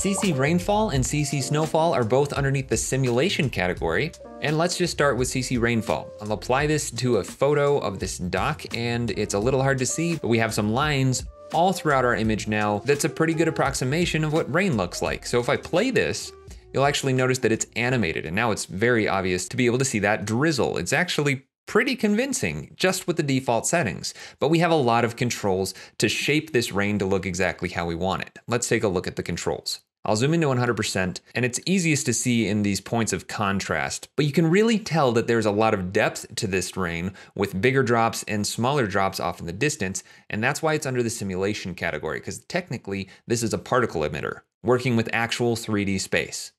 CC Rainfall and CC Snowfall are both underneath the simulation category. And let's just start with CC Rainfall. I'll apply this to a photo of this dock and it's a little hard to see, but we have some lines all throughout our image now that's a pretty good approximation of what rain looks like. So if I play this, you'll actually notice that it's animated and now it's very obvious to be able to see that drizzle. It's actually pretty convincing just with the default settings, but we have a lot of controls to shape this rain to look exactly how we want it. Let's take a look at the controls. I'll zoom into 100%, and it's easiest to see in these points of contrast, but you can really tell that there's a lot of depth to this rain with bigger drops and smaller drops off in the distance, and that's why it's under the simulation category, because technically this is a particle emitter, working with actual 3D space.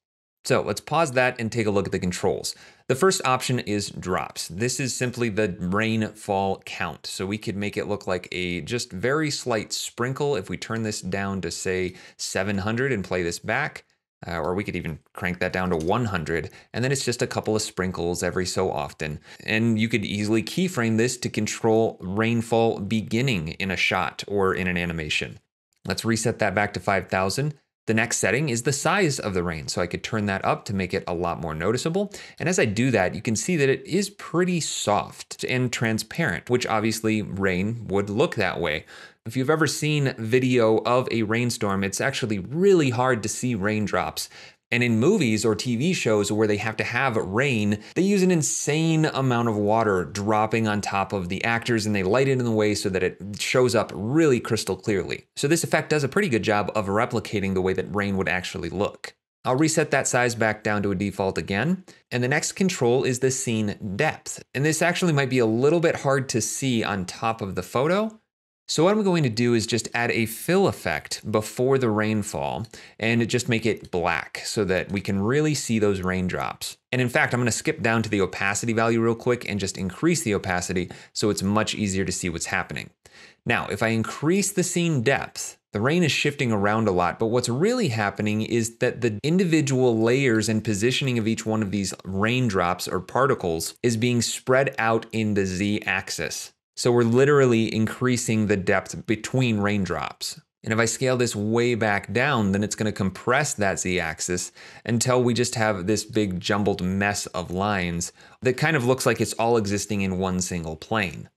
So let's pause that and take a look at the controls. The first option is drops. This is simply the rainfall count. So we could make it look like a just very slight sprinkle if we turn this down to say 700 and play this back. Uh, or we could even crank that down to 100, and then it's just a couple of sprinkles every so often. And you could easily keyframe this to control rainfall beginning in a shot or in an animation. Let's reset that back to 5000. The next setting is the size of the rain, so I could turn that up to make it a lot more noticeable. And as I do that, you can see that it is pretty soft and transparent, which obviously rain would look that way. If you've ever seen video of a rainstorm, it's actually really hard to see raindrops and in movies or TV shows where they have to have rain, they use an insane amount of water dropping on top of the actors and they light it in the way so that it shows up really crystal clearly. So this effect does a pretty good job of replicating the way that rain would actually look. I'll reset that size back down to a default again. And the next control is the scene depth. And this actually might be a little bit hard to see on top of the photo, so what I'm going to do is just add a fill effect before the rainfall and just make it black so that we can really see those raindrops. And in fact, I'm gonna skip down to the opacity value real quick and just increase the opacity so it's much easier to see what's happening. Now, if I increase the scene depth, the rain is shifting around a lot, but what's really happening is that the individual layers and positioning of each one of these raindrops or particles is being spread out in the z axis. So we're literally increasing the depth between raindrops. And if I scale this way back down, then it's going to compress that z-axis until we just have this big jumbled mess of lines that kind of looks like it's all existing in one single plane.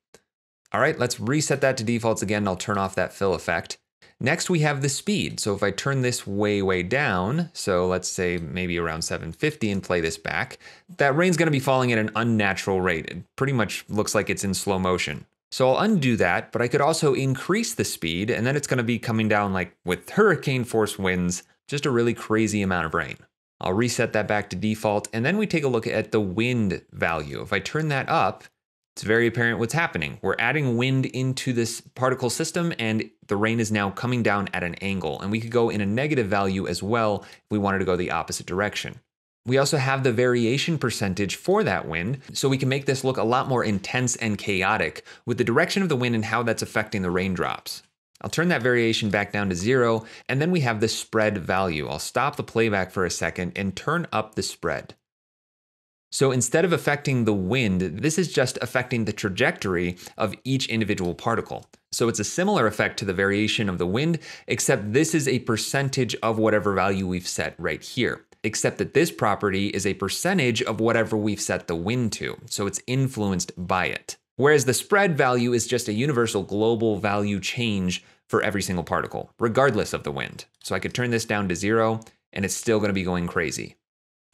All right, let's reset that to defaults again. I'll turn off that fill effect. Next, we have the speed. So if I turn this way, way down, so let's say maybe around 750 and play this back, that rain's gonna be falling at an unnatural rate. It pretty much looks like it's in slow motion. So I'll undo that, but I could also increase the speed and then it's gonna be coming down like with hurricane force winds, just a really crazy amount of rain. I'll reset that back to default and then we take a look at the wind value. If I turn that up, it's very apparent what's happening. We're adding wind into this particle system and the rain is now coming down at an angle. And we could go in a negative value as well if we wanted to go the opposite direction. We also have the variation percentage for that wind, so we can make this look a lot more intense and chaotic with the direction of the wind and how that's affecting the raindrops. I'll turn that variation back down to zero, and then we have the spread value. I'll stop the playback for a second and turn up the spread. So instead of affecting the wind, this is just affecting the trajectory of each individual particle. So it's a similar effect to the variation of the wind, except this is a percentage of whatever value we've set right here except that this property is a percentage of whatever we've set the wind to, so it's influenced by it. Whereas the spread value is just a universal global value change for every single particle, regardless of the wind. So I could turn this down to zero, and it's still gonna be going crazy.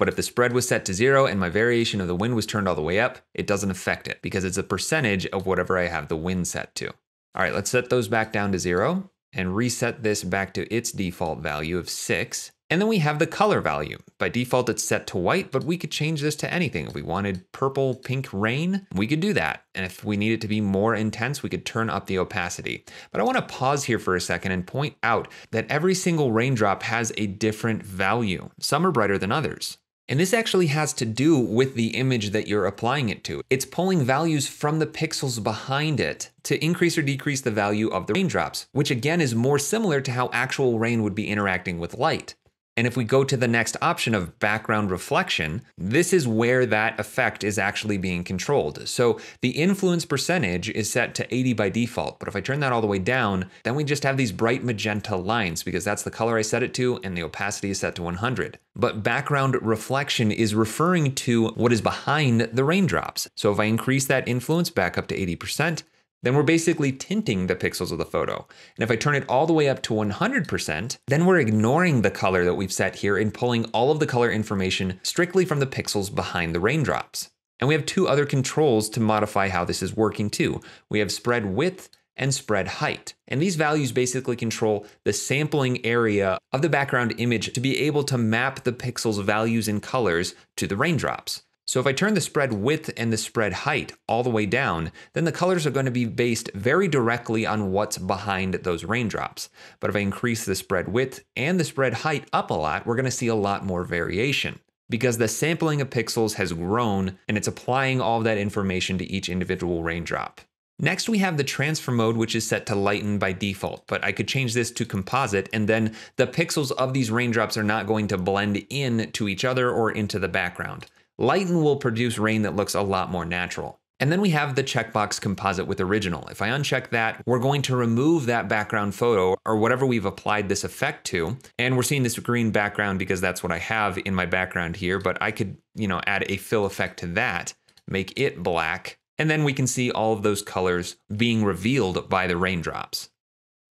But if the spread was set to zero and my variation of the wind was turned all the way up, it doesn't affect it because it's a percentage of whatever I have the wind set to. All right, let's set those back down to zero and reset this back to its default value of six. And then we have the color value. By default, it's set to white, but we could change this to anything. If we wanted purple, pink rain, we could do that. And if we need it to be more intense, we could turn up the opacity. But I wanna pause here for a second and point out that every single raindrop has a different value. Some are brighter than others. And this actually has to do with the image that you're applying it to. It's pulling values from the pixels behind it to increase or decrease the value of the raindrops, which again is more similar to how actual rain would be interacting with light. And if we go to the next option of background reflection, this is where that effect is actually being controlled. So the influence percentage is set to 80 by default, but if I turn that all the way down, then we just have these bright magenta lines because that's the color I set it to and the opacity is set to 100. But background reflection is referring to what is behind the raindrops. So if I increase that influence back up to 80%, then we're basically tinting the pixels of the photo. And if I turn it all the way up to 100%, then we're ignoring the color that we've set here and pulling all of the color information strictly from the pixels behind the raindrops. And we have two other controls to modify how this is working too. We have spread width and spread height. And these values basically control the sampling area of the background image to be able to map the pixels values and colors to the raindrops. So if I turn the spread width and the spread height all the way down, then the colors are going to be based very directly on what's behind those raindrops. But if I increase the spread width and the spread height up a lot, we're going to see a lot more variation because the sampling of pixels has grown and it's applying all of that information to each individual raindrop. Next, we have the transfer mode, which is set to lighten by default, but I could change this to composite, and then the pixels of these raindrops are not going to blend in to each other or into the background. Lighten will produce rain that looks a lot more natural. And then we have the checkbox composite with original. If I uncheck that, we're going to remove that background photo or whatever we've applied this effect to. And we're seeing this green background because that's what I have in my background here, but I could, you know, add a fill effect to that, make it black, and then we can see all of those colors being revealed by the raindrops.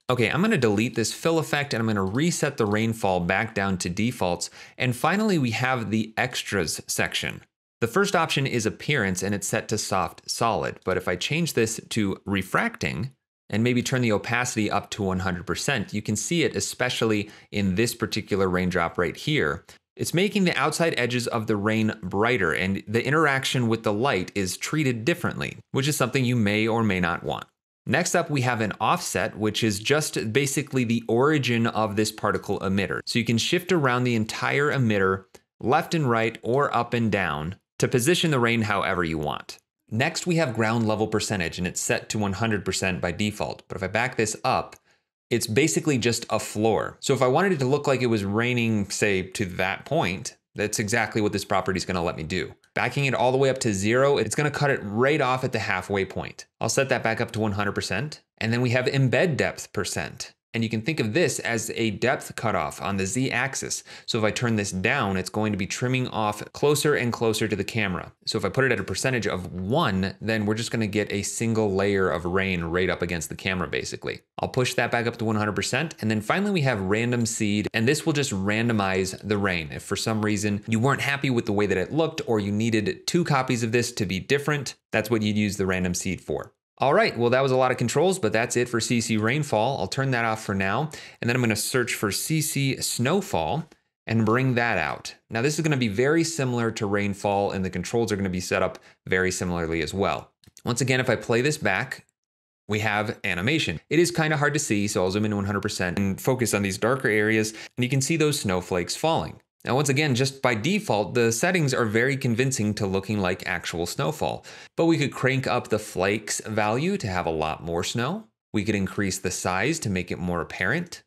Okay, I'm gonna delete this fill effect and I'm gonna reset the rainfall back down to defaults. And finally, we have the extras section. The first option is appearance and it's set to soft solid. But if I change this to refracting and maybe turn the opacity up to 100%, you can see it especially in this particular raindrop right here. It's making the outside edges of the rain brighter and the interaction with the light is treated differently, which is something you may or may not want. Next up, we have an offset, which is just basically the origin of this particle emitter. So you can shift around the entire emitter left and right or up and down to position the rain however you want. Next, we have ground level percentage and it's set to 100% by default. But if I back this up, it's basically just a floor. So if I wanted it to look like it was raining, say, to that point, that's exactly what this property is gonna let me do. Backing it all the way up to zero, it's gonna cut it right off at the halfway point. I'll set that back up to 100%. And then we have embed depth percent. And you can think of this as a depth cutoff on the Z axis. So if I turn this down, it's going to be trimming off closer and closer to the camera. So if I put it at a percentage of one, then we're just gonna get a single layer of rain right up against the camera basically. I'll push that back up to 100%. And then finally we have random seed, and this will just randomize the rain. If for some reason you weren't happy with the way that it looked or you needed two copies of this to be different, that's what you'd use the random seed for. All right, well, that was a lot of controls, but that's it for CC Rainfall. I'll turn that off for now. And then I'm gonna search for CC Snowfall and bring that out. Now this is gonna be very similar to Rainfall and the controls are gonna be set up very similarly as well. Once again, if I play this back, we have animation. It is kind of hard to see, so I'll zoom in 100% and focus on these darker areas, and you can see those snowflakes falling. Now, once again, just by default, the settings are very convincing to looking like actual snowfall. But we could crank up the flakes value to have a lot more snow. We could increase the size to make it more apparent.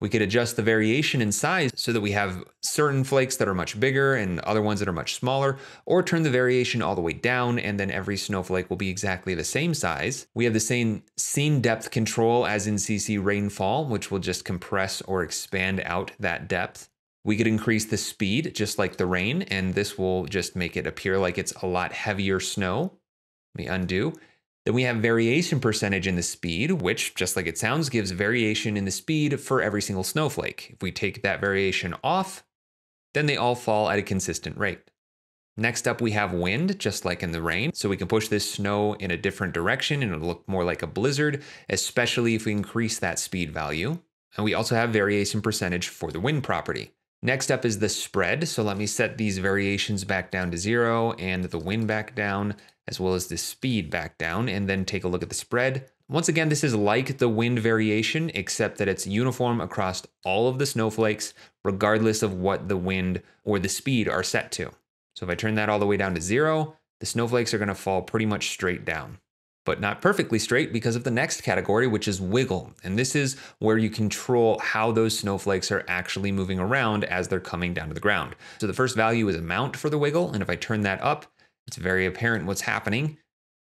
We could adjust the variation in size so that we have certain flakes that are much bigger and other ones that are much smaller, or turn the variation all the way down and then every snowflake will be exactly the same size. We have the same scene depth control as in CC Rainfall, which will just compress or expand out that depth. We could increase the speed just like the rain, and this will just make it appear like it's a lot heavier snow. Let me undo. Then we have variation percentage in the speed, which, just like it sounds, gives variation in the speed for every single snowflake. If we take that variation off, then they all fall at a consistent rate. Next up, we have wind, just like in the rain. So we can push this snow in a different direction and it'll look more like a blizzard, especially if we increase that speed value. And we also have variation percentage for the wind property. Next up is the spread. So let me set these variations back down to zero and the wind back down, as well as the speed back down, and then take a look at the spread. Once again, this is like the wind variation, except that it's uniform across all of the snowflakes, regardless of what the wind or the speed are set to. So if I turn that all the way down to zero, the snowflakes are gonna fall pretty much straight down. But not perfectly straight because of the next category, which is wiggle. And this is where you control how those snowflakes are actually moving around as they're coming down to the ground. So the first value is amount for the wiggle. And if I turn that up, it's very apparent what's happening.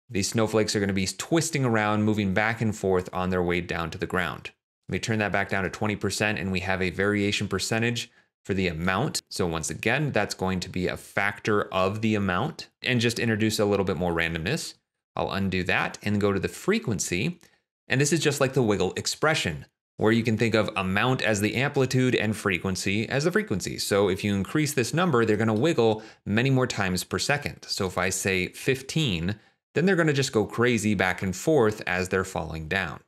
These snowflakes are going to be twisting around, moving back and forth on their way down to the ground. Let me turn that back down to 20% and we have a variation percentage for the amount. So once again, that's going to be a factor of the amount and just introduce a little bit more randomness. I'll undo that and go to the frequency. And this is just like the wiggle expression, where you can think of amount as the amplitude and frequency as the frequency. So if you increase this number, they're gonna wiggle many more times per second. So if I say 15, then they're gonna just go crazy back and forth as they're falling down.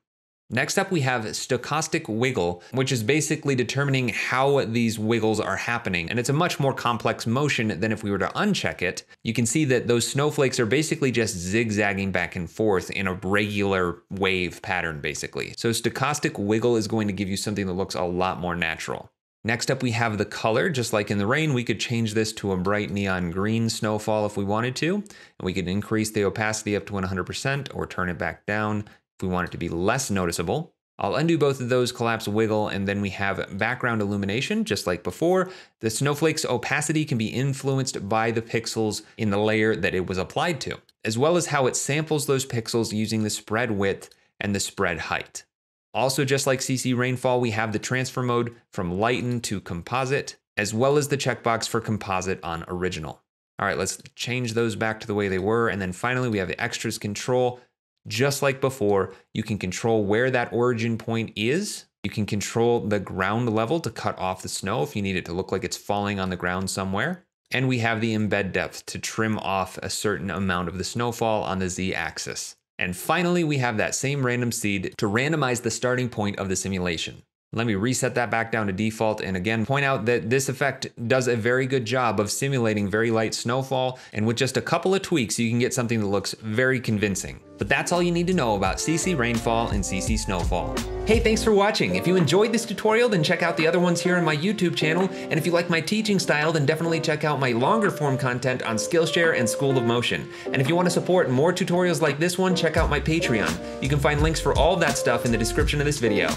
Next up, we have stochastic wiggle, which is basically determining how these wiggles are happening. And it's a much more complex motion than if we were to uncheck it. You can see that those snowflakes are basically just zigzagging back and forth in a regular wave pattern, basically. So stochastic wiggle is going to give you something that looks a lot more natural. Next up, we have the color. Just like in the rain, we could change this to a bright neon green snowfall if we wanted to. And we could increase the opacity up to 100% or turn it back down we want it to be less noticeable. I'll undo both of those, collapse wiggle, and then we have background illumination, just like before. The snowflake's opacity can be influenced by the pixels in the layer that it was applied to, as well as how it samples those pixels using the spread width and the spread height. Also, just like CC Rainfall, we have the transfer mode from lighten to composite, as well as the checkbox for composite on original. All right, let's change those back to the way they were. And then finally, we have the extras control just like before, you can control where that origin point is. You can control the ground level to cut off the snow if you need it to look like it's falling on the ground somewhere. And we have the embed depth to trim off a certain amount of the snowfall on the z axis. And finally, we have that same random seed to randomize the starting point of the simulation. Let me reset that back down to default and again point out that this effect does a very good job of simulating very light snowfall and with just a couple of tweaks you can get something that looks very convincing. But that's all you need to know about CC Rainfall and CC Snowfall. Hey, thanks for watching. If you enjoyed this tutorial, then check out the other ones here on my YouTube channel. And if you like my teaching style, then definitely check out my longer form content on Skillshare and School of Motion. And if you want to support more tutorials like this one, check out my Patreon. You can find links for all that stuff in the description of this video.